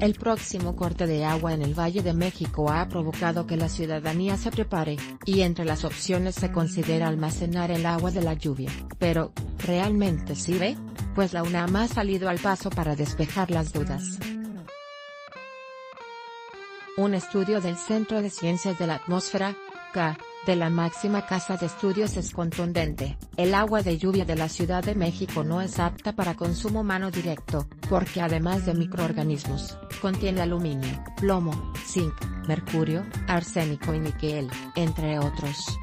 El próximo corte de agua en el Valle de México ha provocado que la ciudadanía se prepare, y entre las opciones se considera almacenar el agua de la lluvia. Pero, ¿realmente sirve? Pues la UNAM ha salido al paso para despejar las dudas. Un estudio del Centro de Ciencias de la Atmósfera, CA, de la máxima casa de estudios es contundente, el agua de lluvia de la Ciudad de México no es apta para consumo humano directo, porque además de microorganismos, contiene aluminio, plomo, zinc, mercurio, arsénico y níquel, entre otros.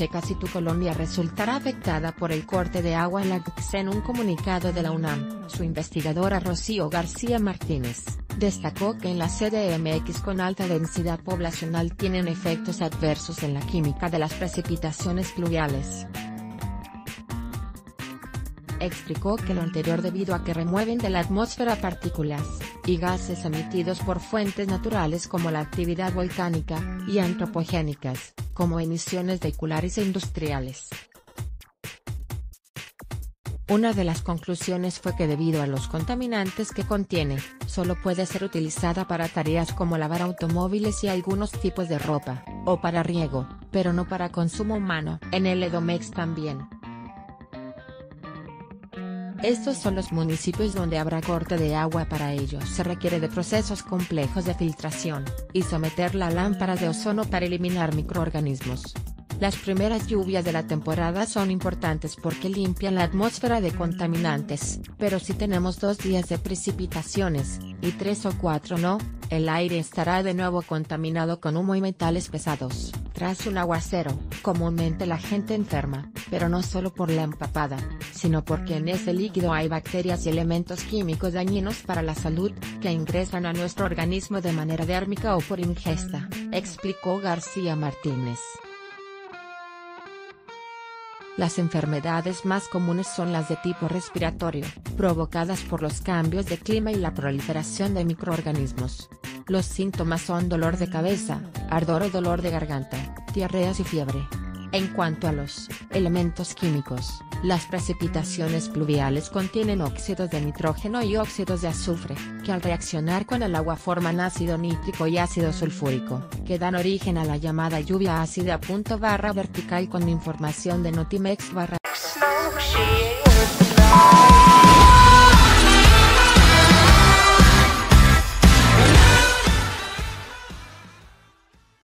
Checa si tu colonia resultará afectada por el corte de agua en la en un comunicado de la UNAM, su investigadora Rocío García Martínez Destacó que en la CDMX con alta densidad poblacional tienen efectos adversos en la química de las precipitaciones pluviales. Explicó que lo anterior debido a que remueven de la atmósfera partículas y gases emitidos por fuentes naturales como la actividad volcánica, y antropogénicas, como emisiones vehiculares e industriales. Una de las conclusiones fue que debido a los contaminantes que contiene, solo puede ser utilizada para tareas como lavar automóviles y algunos tipos de ropa, o para riego, pero no para consumo humano. En el Edomex también. Estos son los municipios donde habrá corte de agua para ellos. Se requiere de procesos complejos de filtración, y someter la lámpara de ozono para eliminar microorganismos. Las primeras lluvias de la temporada son importantes porque limpian la atmósfera de contaminantes, pero si tenemos dos días de precipitaciones, y tres o cuatro no, el aire estará de nuevo contaminado con humo y metales pesados. Tras un aguacero, comúnmente la gente enferma, pero no solo por la empapada, sino porque en ese líquido hay bacterias y elementos químicos dañinos para la salud, que ingresan a nuestro organismo de manera dérmica o por ingesta, explicó García Martínez. Las enfermedades más comunes son las de tipo respiratorio, provocadas por los cambios de clima y la proliferación de microorganismos. Los síntomas son dolor de cabeza, ardor o dolor de garganta, diarreas y fiebre. En cuanto a los elementos químicos, las precipitaciones pluviales contienen óxidos de nitrógeno y óxidos de azufre, que al reaccionar con el agua forman ácido nítrico y ácido sulfúrico, que dan origen a la llamada lluvia ácida. Barra vertical con información de Notimex barra